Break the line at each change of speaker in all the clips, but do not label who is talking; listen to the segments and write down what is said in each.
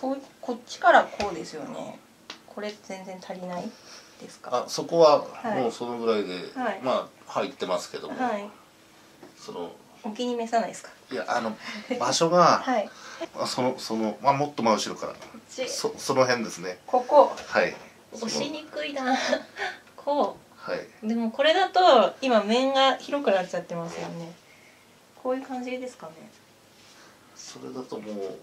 こうこっちからこうですよね。これ全然足りないですか？
あそこは
はい。
もうそのぐらいで、
はい。
まあ入ってますけども、
はい。
その
お気に召さないですか？
いやあの場所が、
はい。
あそのその、まあ、もっと真後ろから。そその辺ですね。
ここ。
はい。
押しにくいな。こ
はい。う
でもこれだと今面が広くなっちゃってますよね。こういう感じですかね。
それだともう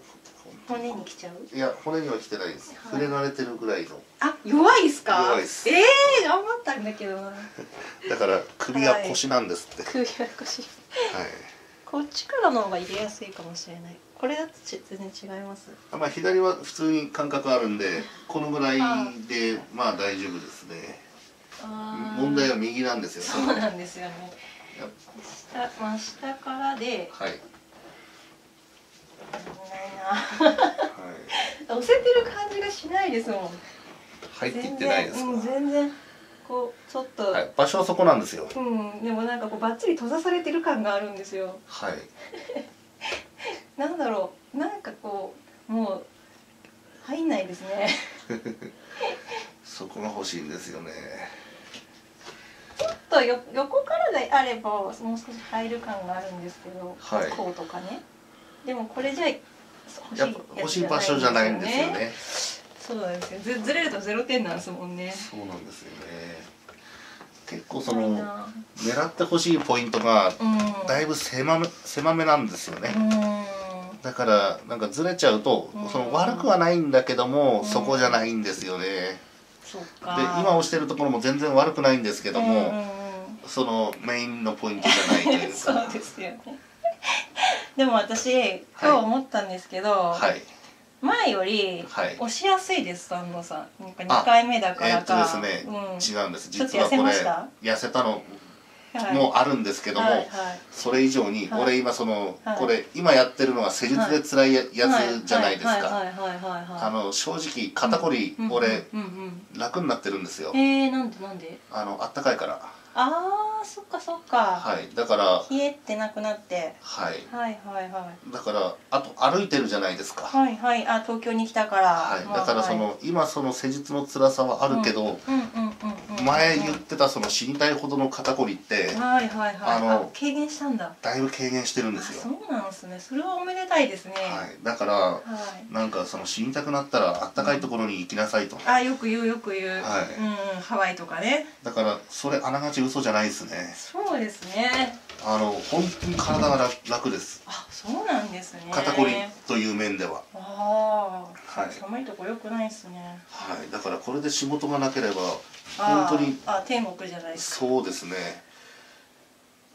骨にきちゃう？
いや骨には来てないです、
はい。
触れられてるぐらいの。
あ弱いですか？
弱いです。
ええー、頑張ったんだけど。な
だから首が腰なんですって、
首が腰。
はい。
こっちからの方が入れやすいかもしれない。これだとち全然違います。
まあ、左は普通に感覚あるんでこのぐらいでまあ大丈夫ですね。問題は右なんですよ。
そうなんですよね。下真下からで
はい、
危ないな
はい、
押せてる感じがしないですもん。
入っていってないですか、
全然。うん、全然こうちょっと、
はい、場所はそこなんですよ。
うんでもなんかこうバッチリ閉ざされてる感があるんですよ。
はい。
なんだろう。なんかこうもう入んないですね。
そこが欲しいんですよね。
ちょっとよ横からであればもう少し入る感があるんですけど、
はい。
こうとかねでもこれじゃ欲しい
やっぱ欲しい場所じゃないんですよね。
そうなんですよ。ずずれるとゼロ点なんですもんね。
そうなんですよね。結構その狙ってほしいポイントが
うん
だいぶ狭め狭めなんですよね、
うん。
だからなんかずれちゃうと、
うん。
その悪くはないんだけども、
うん
そこじゃないんですよね。で今押してるところも全然悪くないんですけども、そのメインのポイントじゃないという
そ
か
うですよねでも私今日思ったんですけど、
はい。
前より
はい。
押しやすいです丹野さん。なんか2回目だか
えーっと
らか、
ですね、
うん。
違うんです。実はこれ
痩せた
の
はい。
もあるんですけども、
はいはい。
それ以上に、
はい。
俺今その、
はい。
これ今やってるのは施術で辛いややつじゃないですか、あの正直肩こり、
うん。
俺楽になってるんですよ、
うんえー、なんでなんで？
あのあったかいから
あーそっかそっか、
はいだから
冷えってなくなって。
はい。
はいはいはい。
だからあと歩いてるじゃないですか。は
はいはい。あ東京に来たから、
い、
まあ
だからその、
はい。
今その施術の辛さはあるけど、
うんうんうんうんうん
前言ってたその死にたいほどの肩こりって
はいはいはい。
あの
あ軽減したんだ。
だいぶ軽減してるんですよ。
あそうなんですね。それはおめでたいですね。
はい。だから
はい。
なんかその死にたくなったらあったかいところに行きなさいと、
あよく言うよく言う、
はい。
うんうん。ハワイとかね。
だからそれあながち嘘じゃないですね。
そうですね。
あの本当に体が楽楽です。
あそうなんですね。
肩こりという面でははい。
寒いとこよくないですね。
はい。だからこれで仕事がなければ本当に
あ天国じゃないですか。
そうですね。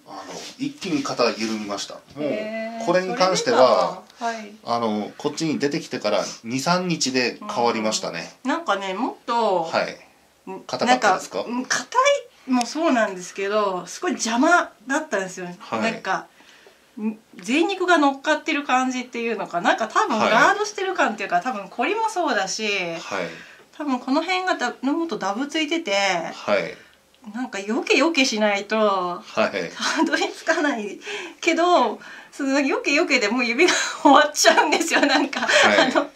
あの一気に肩が緩みました。もうこれに関しては
はい。
あのこっちに出てきてから23日で変わりましたね。
なんかねもっと、
はい。
うん
硬かったですか？
硬いもそうなんですけどすごい邪魔だったんですよ、
はい。
なんかん贅肉が乗っかってる感じっていうのかな？んか多分
はい。
ガードしてる感っていうか、多分こりもそうだし
はい。
多分この辺がだもっとダブついてて
はい。
なんかよけよけしないと
はい。
たどり着かないけどそのよけよけでもう指が終わっちゃうんですよ。なんか、
はい。
あのもっ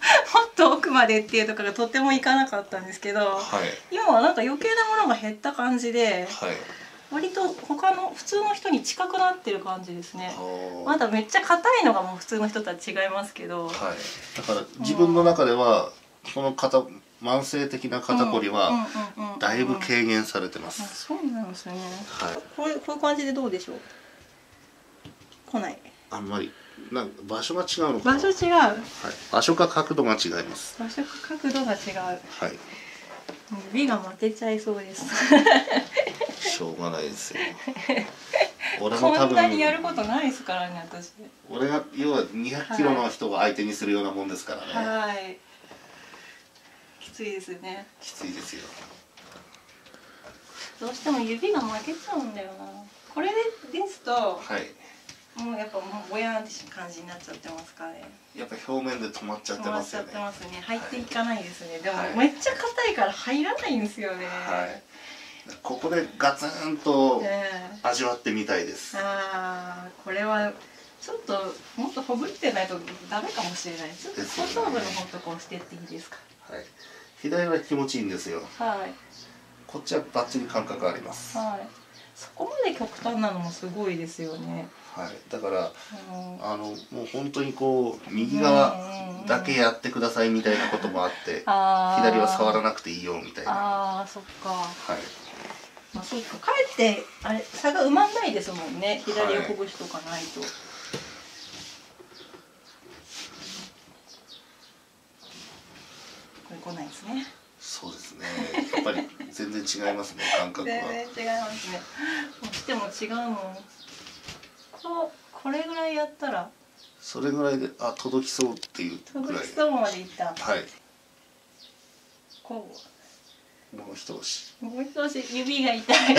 と奥までっていうところがとてもいかなかったんですけど
はい。
今はなんか余計なものが減った感じで
はい
割と他の普通の人に近くなってる感じですね。まだめっちゃ硬いのがもう普通の人とは違いますけど。
はい。だから自分の中ではこの肩慢性的な肩こりはだいぶ軽減されてま
あ
す、
そうなんですね。
はい。
こういうこういう感じでどうでしょう？来ない。
あんまり。なんか場所が違うのかな。
場所違う。
はい、場所か角度が違います。
場所か角度が違う。
はい。
指が負けちゃいそうです
しょうがないですよ。俺も多
こんなにやる
分
ことないですからね私。
俺が要は200キロの人を相手にするようなもんですからね、
はい。きついですね。
きついですよ。
どうしても指が負けちゃうんだよな。これでですと
はい。
もうやっぱもうぼやんって感じになっちゃってますからね。
やっぱ表面で止まっちゃって
止ま
ますよね。
っちゃってますね。入っていかないですね、でも
はい
めっちゃ硬いから入らないんですよね。
はいここでガツンと
ええ。
味わってみたいです。
ああこれはちちょっともっとほぐってないとダメかもしれない。ちょっと後頭部の方とか押してっていいですか？
はい。左は気持ちいいんですよ。
はい。
こっちはバッチリ感覚あります。
はい。そこまで極端なのもすごいですよね。
はい。だから
うん。
あのもう本当にこう右側だけやってくださいみたいなこともあって
あー。
左は触らなくていいよみたいな。
あーそっか。
はい
まあそうか。かえってあれ差が埋まんないですもんね。左をほぐしとかないと、これ来ないですね。
そうですね。やっぱり全然違いますね 感覚は。
全然違いますね。押しても違うもん。こうこれぐらいやったら。
それぐらいであ届きそうっていう
届きそうまでいった。
はい。
こ
もう一押し。
うもう一押し。指が痛い。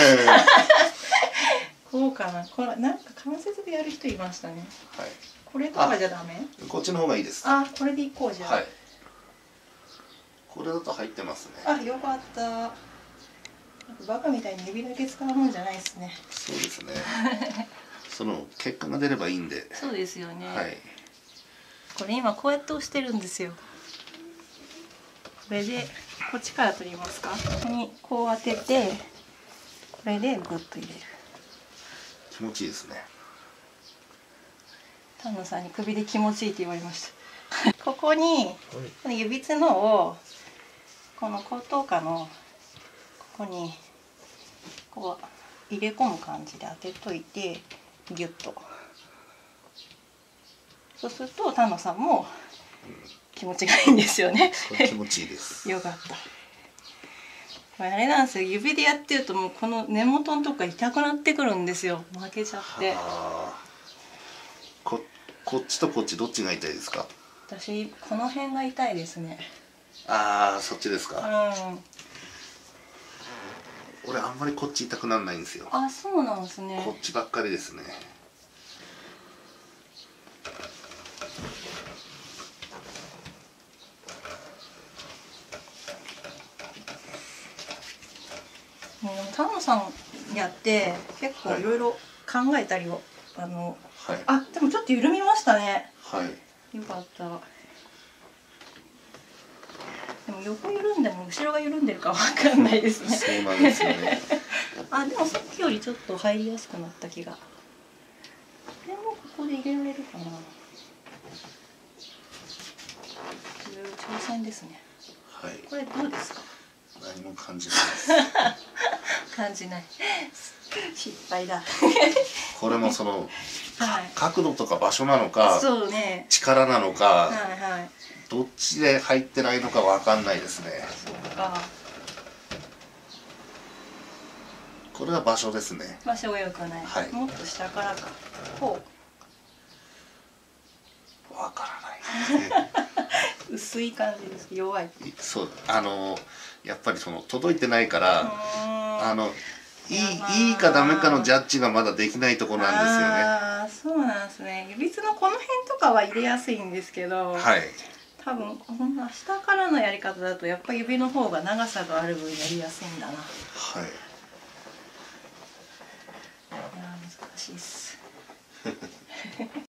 こうかな。これなんか関節でやる人いましたね。
はい。
これとかじゃダメ？
こっちの方がいいです。
あこれでいこうじゃあ、
はい。これだと入ってますね。
あよかった。バカみたいに指だけ使うもんじゃないですね。
そうですね。その結果が出ればいいんで。
そうですよね、
はい。
これ今こうやって押してるんですよ。これでこっちから取りますか？ここにこう当ててこれでグッと入れる。
気持ちいいですね。
丹野さんに首で気持ちいいって言われました。ここにこの指つのをこの後頭下のここにこう入れ込む感じで当てといてギュッと。そうすると丹野さんも気持ちがいいんですよね。
気持ちいいです。
よかった。あれなんですよ。指でやってるともうこの根元のとこが痛くなってくるんですよ。負けちゃって。
はあ。ここっちとこっちどっちが痛いですか？
私この辺が痛いですね。
ああそっちです
う
か
ん。
俺あんまりこっち痛くならないんですよ。
あそうなんですね。
こっちばっかりですね
もう丹野さんやって結構い。ろいろ考えたりを、あの
はい。
あでもちょっと緩みましたね。
はい。
よかった。でも横緩んでも後ろが緩んでるかわかんないですね。
そうなんですよね。
あでもさっきよりちょっと入りやすくなった気が。これもここで入れられるかな。いう挑戦ですね。
はい。
これどうですか？
何も感じないです
感じない。失敗だ。
これもその
はい。
角度とか場所なのか
そうね。
力なの
はい
か
はい。
どっちで入ってないのかわかんないですね。
そっか。
これは場所ですね。
場所が良くない、
はい。
もっと下からか。こ
わからないですね。
う 薄い感じです。弱い。
そうあのやっぱりその届いてないからあ
あ
のいいいいかダメかのジャッジがまだできないところなんですよね
そうなんですね指つのこの辺とかは入れやすいんですけど、
はい
多分こんな下からのやり方だとやっぱ指の方が長さがある分やりやすいんだな。い
はい
やー難しいっす。